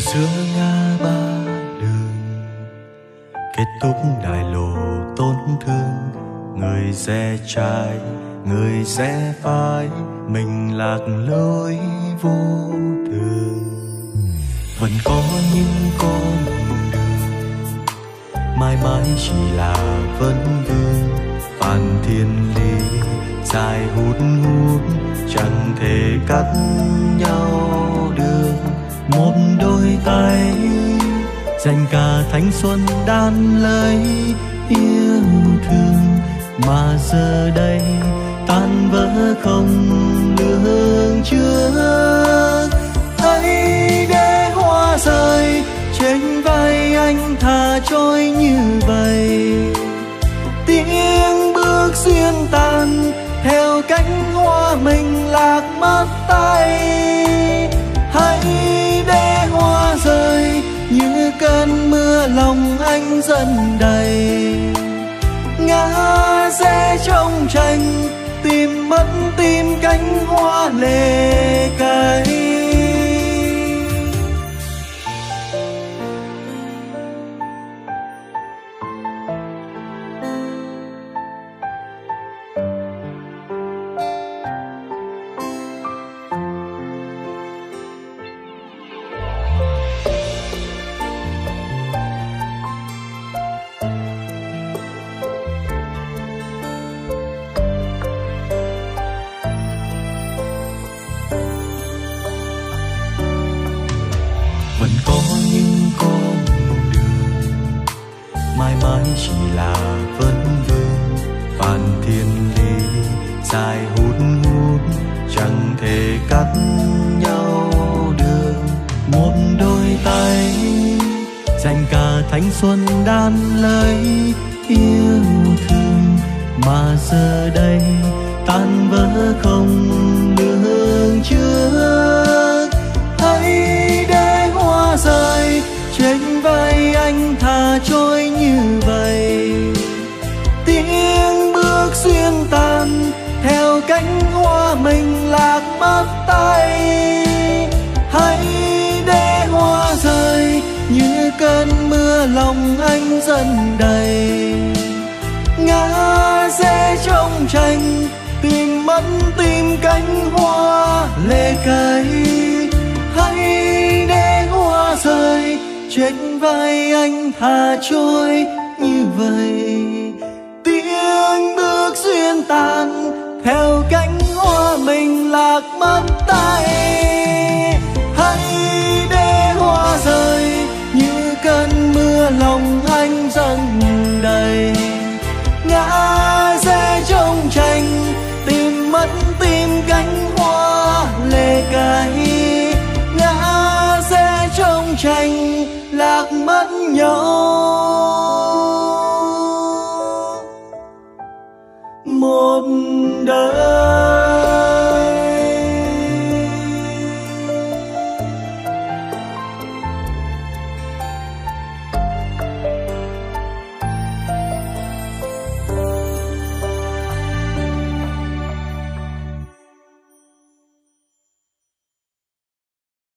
giữa ngã ba đường, kết thúc đại lộ tổn thương. Người rẽ trái, người rẽ phải, mình lạc lối vô thường. Vẫn có những con đường, mãi mãi chỉ là vấn vương. Phản thiên lý dài hút hút, chẳng thể cắt nhau được một đôi tay. Dành cả thanh xuân đan lấy yêu thương mà giờ đây tan vỡ không lường trước. Hãy để hoa rơi trên vai anh thả trôi như vậy. Tiếng bước xuyên tàn theo cánh hoa mình lạc mất tay. Lòng dần đầy. Ngã rẽ trong tranh tìm mất tìm cánh hoa. Mãi chỉ là vấn vương phàn thiên lý dài hút hút, chẳng thể cắt nhau được. Một đôi tay, dành cả thanh xuân đan lấy, yêu thương mà giờ đây tan vỡ không lường trước. Cánh hoa mình lạc mất tay. Hãy để hoa rơi như cơn mưa lòng anh dần đầy. Ngã rẽ trong tranh tìm mất tìm cánh hoa lệ cay. Hãy để hoa rơi, trên vai anh thả trôi như vậy. Tiếng bước xuyên tàn theo cánh hoa mình lạc mất cuộc đời